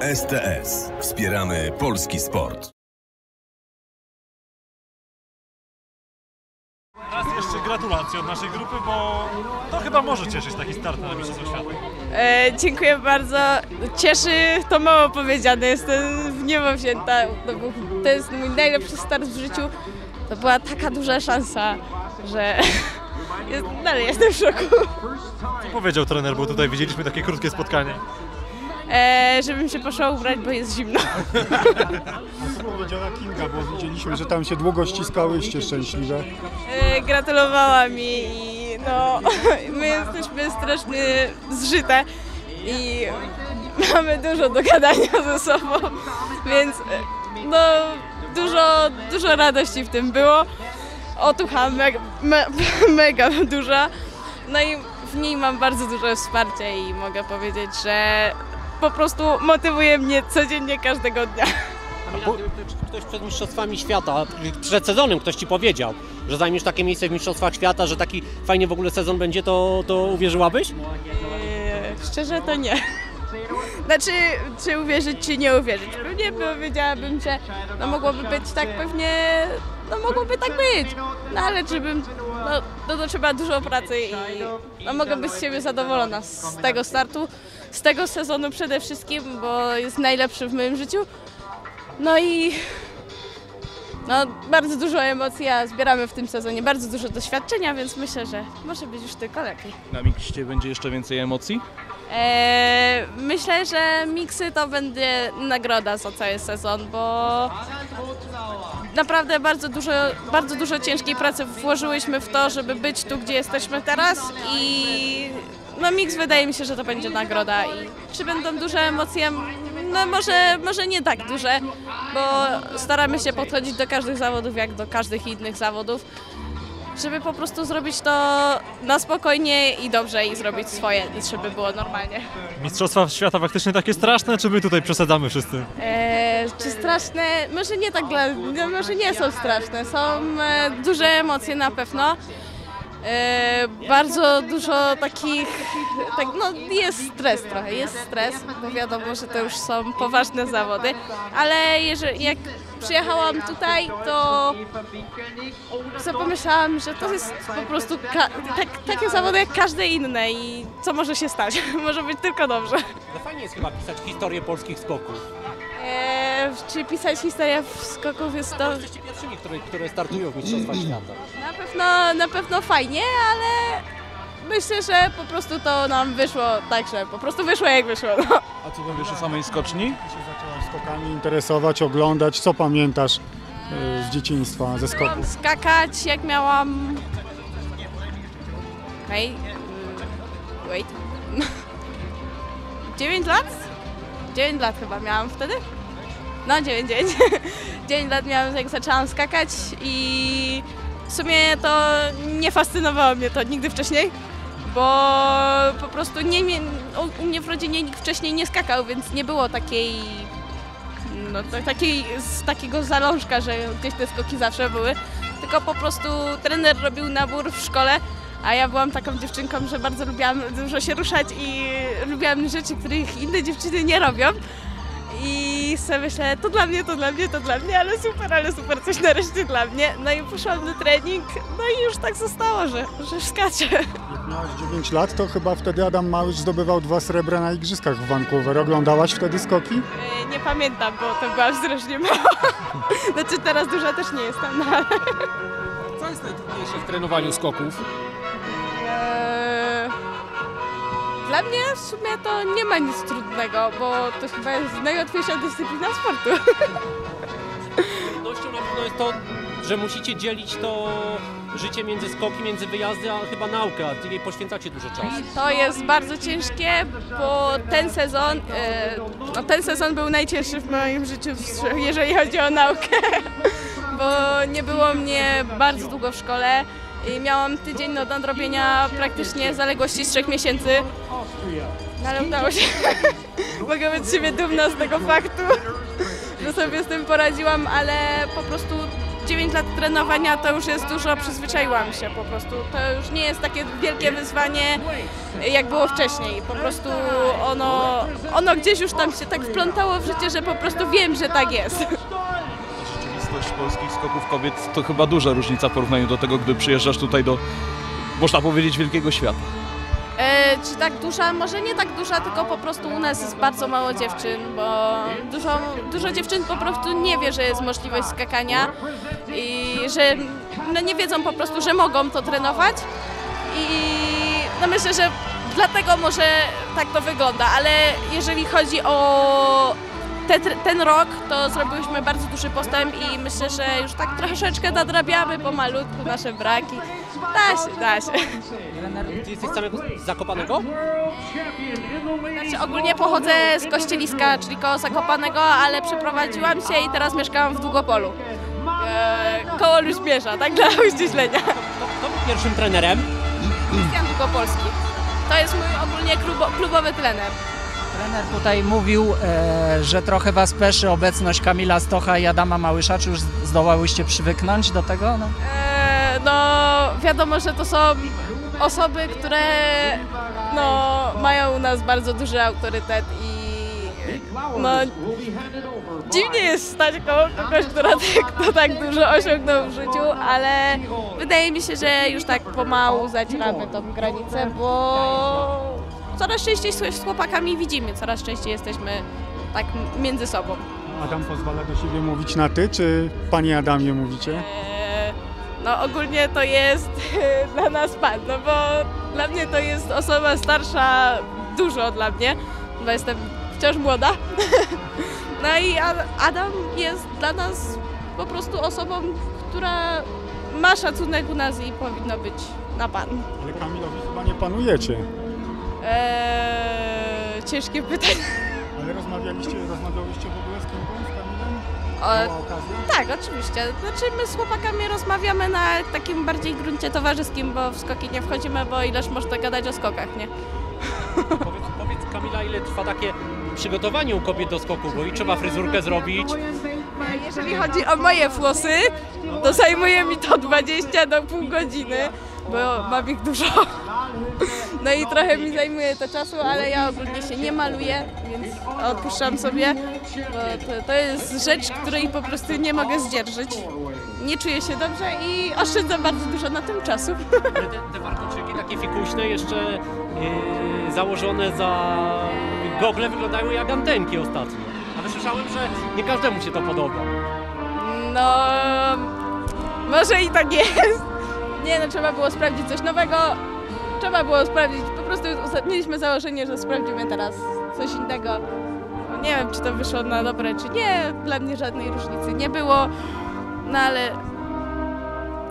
STS. Wspieramy polski sport. Raz jeszcze gratulacje od naszej grupy, bo to chyba może cieszyć taki start na Mistrzostwach Świata. E, dziękuję bardzo. Cieszy to mało powiedziane. Jestem w niebo wzięta. To, był, to jest mój najlepszy start w życiu. To była taka duża szansa, że jest, dalej jestem w szoku. Co powiedział trener, bo tutaj widzieliśmy takie krótkie spotkanie. E, żebym się poszła ubrać, bo jest zimno. Powiedziała Kinga, bo widzieliśmy, że tam się długo ściskałyście szczęśliwe. E, gratulowała mi i no, my jesteśmy strasznie zżyte i mamy dużo do gadania ze sobą, więc e, no, dużo, dużo radości w tym było. Otucha mega, me, mega duża, no i w niej mam bardzo duże wsparcie i mogę powiedzieć, że po prostu motywuje mnie codziennie każdego dnia. Czy ktoś przed Mistrzostwami Świata, przed sezonem ktoś Ci powiedział, że zajmiesz takie miejsce w Mistrzostwach Świata, że taki fajnie w ogóle sezon będzie, to, to uwierzyłabyś? Eee, Szczerze to nie. Znaczy, czy uwierzyć, czy nie uwierzyć. Pewnie powiedziałabym, że no mogłoby być tak pewnie, no mogłoby tak być. No ale czy bym, no, no to trzeba dużo pracy i no mogę być z siebie zadowolona z tego startu, z tego sezonu przede wszystkim, bo jest najlepszy w moim życiu. No i no, bardzo dużo emocji, a zbieramy w tym sezonie bardzo dużo doświadczenia, więc myślę, że może być już tylko lepiej. Na mikście będzie jeszcze więcej emocji? Eee, myślę, że miksy to będzie nagroda za cały sezon, bo naprawdę bardzo dużo, bardzo dużo ciężkiej pracy włożyłyśmy w to, żeby być tu, gdzie jesteśmy teraz i no miks wydaje mi się, że to będzie nagroda i czy będą duże emocje? No może, może nie tak duże, bo staramy się podchodzić do każdych zawodów jak do każdych innych zawodów żeby po prostu zrobić to na spokojnie i dobrze i zrobić swoje, żeby było normalnie. Mistrzostwa Świata faktycznie takie straszne, czy my tutaj przesadzamy wszyscy? Eee, czy straszne? Może nie tak dla, no, może nie są straszne, są e, duże emocje na pewno. E, bardzo dużo takich, tak, no jest stres trochę, jest stres, bo wiadomo, że to już są poważne zawody, ale jeżeli, jak przyjechałam tutaj, to sobie pomyślałam, że to jest po prostu tak, takie zawody jak każde inne i co może się stać? może być tylko dobrze. No fajnie jest chyba pisać historię polskich skoków. Eee, czy pisać historię skoków jest to Jesteście pierwszymi, które, które startują w Mistrzostwach Świata. Na pewno, na pewno fajnie, ale myślę, że po prostu to nam wyszło tak, że po prostu wyszło jak wyszło. No. A co powiesz o samej skoczni? Ty się zaczęłaś skokami interesować, oglądać. Co pamiętasz e, z dzieciństwa, ze skoków? Skakać jak miałam... Hej, wait. 9 lat? 9 lat chyba miałam wtedy. No 9, 9. 9 lat miałam jak zaczęłam skakać i w sumie to nie fascynowało mnie to nigdy wcześniej, bo po prostu nie, u, mnie w rodzinie nikt wcześniej nie skakał, więc nie było takiej no, takiej, z takiego zalążka, że gdzieś te skoki zawsze były, tylko po prostu trener robił nabór w szkole, a ja byłam taką dziewczynką, że bardzo lubiłam dużo się ruszać i lubiłam rzeczy, których inne dziewczyny nie robią. I sobie myślę, to dla mnie, to dla mnie, to dla mnie, ale super, ale super, coś nareszcie dla mnie. No i poszłam na trening, no i już tak zostało, że, że skaczę. Jak miałaś 9 lat, to chyba wtedy Adam Małysz zdobywał dwa srebra na igrzyskach w Vancouver. Oglądałaś wtedy skoki? E, Nie pamiętam, bo to byłam strasznie mała. Znaczy teraz duża też nie jestem, no ale... Co jest najtrudniejsze w trenowaniu skoków? Dla mnie w sumie to nie ma nic trudnego, bo to chyba jest najłatwiejsza dyscyplina sportu. Trudnością na pewno jest to, że musicie dzielić to życie między skoki, między wyjazdy, a chyba naukę, a jej poświęcacie dużo czasu. To jest bardzo ciężkie, bo ten sezon, e, no ten sezon był najcięższy w moim życiu, jeżeli chodzi o naukę, bo nie było mnie bardzo długo w szkole i miałam tydzień do nadrobienia praktycznie zaległości z trzech miesięcy. No ale udało się. Mogę być siebie dumna z tego faktu, że sobie z tym poradziłam, ale po prostu 9 lat trenowania to już jest dużo, przyzwyczaiłam się po prostu. To już nie jest takie wielkie wyzwanie, jak było wcześniej. Po prostu ono, ono gdzieś już tam się tak wplątało w życie, że po prostu wiem, że tak jest. Polskich skoków kobiet to chyba duża różnica w porównaniu do tego, gdy przyjeżdżasz tutaj do, można powiedzieć, wielkiego świata. E, czy tak duża? Może nie tak duża, tylko po prostu u nas jest bardzo mało dziewczyn, bo dużo, dużo dziewczyn po prostu nie wie, że jest możliwość skakania i że no nie wiedzą po prostu, że mogą to trenować i no myślę, że dlatego może tak to wygląda, ale jeżeli chodzi o te, ten rok, to zrobiłyśmy bardzo duży postęp i myślę, że już tak troszeczkę nadrabiamy pomalutku nasze braki. Da się, da się. Ty jesteś samego Zakopanego? Znaczy ogólnie pochodzę z Kościeliska, czyli koło Zakopanego, ale przeprowadziłam się i teraz mieszkam w Długopolu. E, koło Luźmierza, tak dla uściślenia. Kto był pierwszym trenerem? Krystian Długopolski. To jest mój ogólnie klubo, klubowy trener. Trener tutaj mówił, e, że trochę Was peszy obecność Kamila Stocha i Adama Małysza. Czy już zdołałyście przywyknąć do tego? No. E, no wiadomo, że to są osoby, które no, mają u nas bardzo duży autorytet i no dziwnie jest stać kogoś, kto tak, kto tak dużo osiągnął w życiu, ale wydaje mi się, że już tak pomału zacieramy tą granicę, bo coraz częściej z chłopakami widzimy, coraz częściej jesteśmy tak między sobą. Adam pozwala do siebie mówić na ty, czy panie Adamie mówicie? Eee, No ogólnie to jest dla nas pan, no bo dla mnie to jest osoba starsza dużo dla mnie, bo jestem wciąż młoda. No i Ad- Adam jest dla nas po prostu osobą, która ma szacunek u nas i powinno być na pan. Ale Kamilowi chyba nie panujecie. Eee, ciężkie pytanie. Ale rozmawialiście, rozmawiałyście w ogóle z kimś, z Kamilem? O? Tak, oczywiście. Znaczy my z chłopakami rozmawiamy na takim bardziej gruncie towarzyskim, bo w skoki nie wchodzimy, bo ileż można gadać o skokach, nie? Powiedz, powiedz Kamila, ile trwa takie przygotowanie u kobiet do skoku, bo i trzeba fryzurkę zrobić. Jeżeli chodzi o moje włosy, to zajmuje mi to 20 do pół godziny, bo mam ich dużo. No i trochę mi zajmuje to czasu, ale ja ogólnie się nie maluję, więc odpuszczam sobie, bo to, to jest rzecz, której po prostu nie mogę zdzierżyć. Nie czuję się dobrze i oszczędzam bardzo dużo na tym czasu. Te, te warkoczyki takie fikuśne, jeszcze yy, założone za gogle wyglądają jak antenki ostatnio. Ale słyszałem, że nie każdemu się to podoba. No, może i tak jest. Nie no, trzeba było sprawdzić coś nowego. Trzeba było sprawdzić, po prostu mieliśmy założenie, że sprawdzimy teraz coś innego. Nie wiem, czy to wyszło na dobre, czy nie. Dla mnie żadnej różnicy nie było. No ale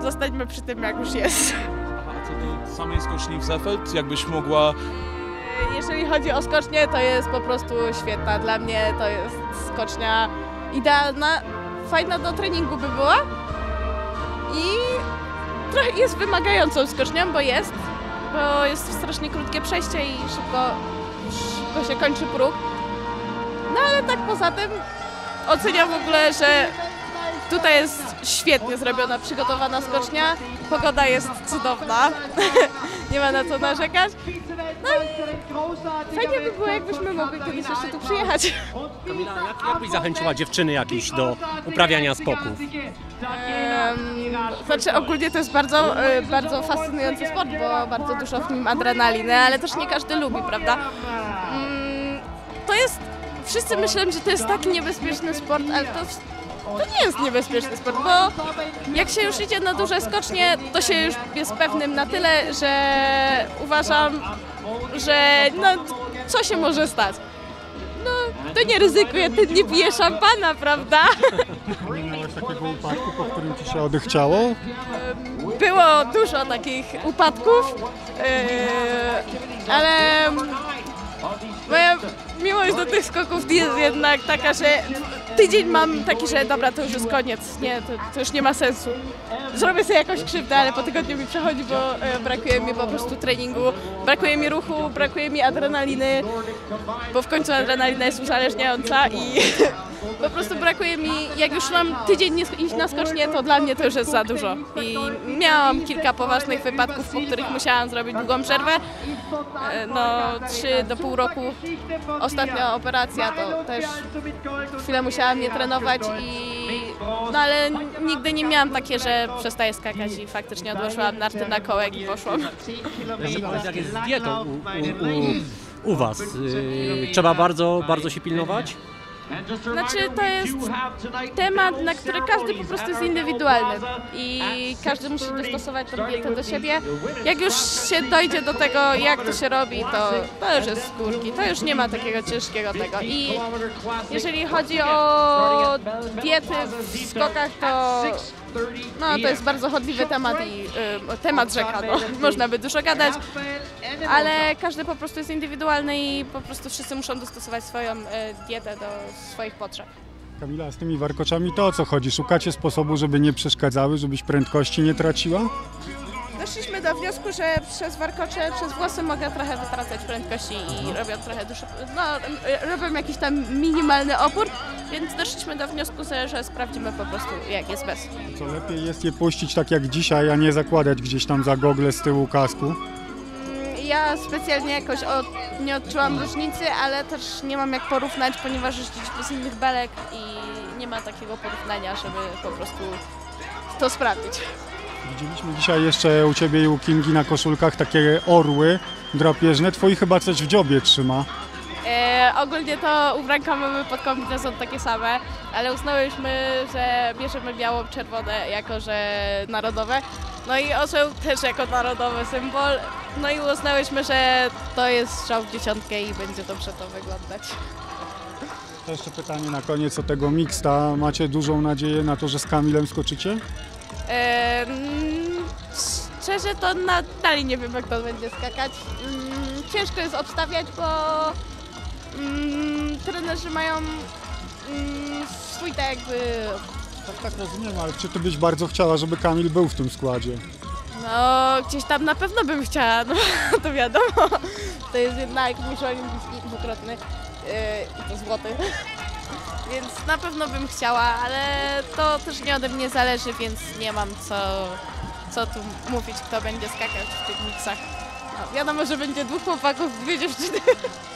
zostańmy przy tym, jak już jest. A co do samej skoczni w Zefeld, jakbyś mogła Jeżeli chodzi o skocznię, to jest po prostu świetna. Dla mnie to jest skocznia idealna, fajna do treningu by była i trochę jest wymagającą skocznią, bo jest, bo jest strasznie krótkie przejście i szybko, szybko się kończy próg. No ale tak poza tym oceniam w ogóle, że tutaj jest świetnie zrobiona, przygotowana skocznia. Pogoda jest cudowna, nie ma na co narzekać. No i fajnie by było, jakbyśmy mogli kiedyś jeszcze tu przyjechać. Kamila, jak, jak byś zachęciła dziewczyny jakieś do uprawiania skoków? Em, Znaczy ogólnie to jest bardzo, e, bardzo fascynujący sport, bo bardzo dużo w nim adrenaliny, ale też nie każdy lubi, prawda? Mm, To jest, wszyscy myślą, że to jest taki niebezpieczny sport, ale to, to nie jest niebezpieczny sport, bo jak się już idzie na duże skocznie, to się już jest pewnym na tyle, że uważam, że no, co się może stać? No, to nie ryzykuje, ty nie pije szampana, prawda? Nie miałeś takiego upadku, po którym ci się odechciało? Było dużo takich upadków, yy, ale moja miłość do tych skoków jest jednak taka, że tydzień mam taki, że dobra, to już jest koniec, nie, to, to już nie ma sensu. Zrobię sobie jakąś krzywdę, ale po tygodniu mi przechodzi, bo e, brakuje mi po prostu treningu, brakuje mi ruchu, brakuje mi adrenaliny, bo w końcu adrenalina jest uzależniająca i po prostu brakuje mi, jak już mam tydzień nie iść na skocznie, to dla mnie to już jest za dużo. I miałam kilka poważnych wypadków, po których musiałam zrobić długą przerwę, e, no trzy do pół roku ostatnia operacja, to też chwilę musiałam nie trenować i no ale nigdy nie miałam takie, że przestaję skakać i faktycznie odłożyłam narty na kołek i poszłam. Proszę powiedz, jak jest z dietą u, u, u, u Was? Yy, trzeba bardzo, bardzo się pilnować? Znaczy to jest temat, na który każdy po prostu jest indywidualny i każdy musi dostosować tą dietę do siebie. Jak już się dojdzie do tego, jak to się robi, to, to już jest z górki, to już nie ma takiego ciężkiego tego. I jeżeli chodzi o diety w skokach, to no, to jest bardzo chodliwy temat i y, temat rzeka, no. można by dużo gadać, ale każdy po prostu jest indywidualny i po prostu wszyscy muszą dostosować swoją y, dietę do swoich potrzeb. Kamila, z tymi warkoczami to o co chodzi? Szukacie sposobu, żeby nie przeszkadzały, żebyś prędkości nie traciła? Doszliśmy do wniosku, że przez warkocze, przez włosy mogę trochę wytracać prędkości i robią trochę dużo, no, robią jakiś tam minimalny opór, więc doszliśmy do wniosku, że, że sprawdzimy po prostu jak jest bez. Co lepiej jest je puścić tak jak dzisiaj, a nie zakładać gdzieś tam za gogle z tyłu kasku? Ja specjalnie jakoś od, nie odczułam różnicy, ale też nie mam jak porównać, ponieważ jeździliśmy z innych belek i nie ma takiego porównania, żeby po prostu to sprawdzić. Widzieliśmy dzisiaj jeszcze u Ciebie i u Kingi na koszulkach takie orły drapieżne. Twoi chyba coś w dziobie trzyma. E, ogólnie to ubranka mamy pod kombinezon takie same, ale uznałyśmy, że bierzemy biało-czerwone jako, że narodowe. No i orzeł też jako narodowy symbol. No i uznałyśmy, że to jest strzał w dziesiątkę i będzie dobrze to wyglądać. To jeszcze pytanie na koniec o tego mixta. Macie dużą nadzieję na to, że z Kamilem skoczycie? Szczerze to nadal nie wiem jak to będzie skakać. Mm, ciężko jest obstawiać, bo mm, trenerzy mają mm, swój tak jakby Tak, tak, rozumiem, ale czy Ty byś bardzo chciała, żeby Kamil był w tym składzie? No, gdzieś tam na pewno bym chciała, no to wiadomo. To jest jednak mistrz olimpijski dwukrotny yy, i to złoty. Więc na pewno bym chciała, ale to też nie ode mnie zależy, więc nie mam co, co tu mówić, kto będzie skakać w tych miksach. No, wiadomo, że będzie dwóch chłopaków, dwie dziewczyny.